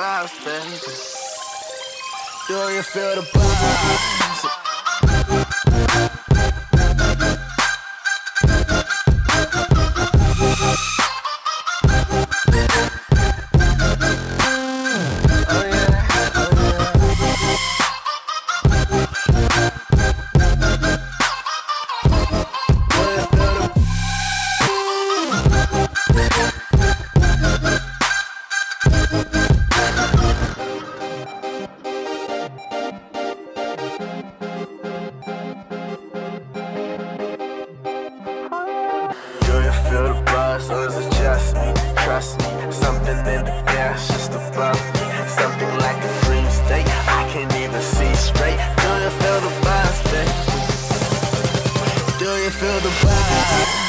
vibes, baby. Do you feel the vibes? so it's just me, trust me. Something in the air, just above me. Something like a dream state, I can't even see straight. Do you feel the vibe, Do you feel the vibe?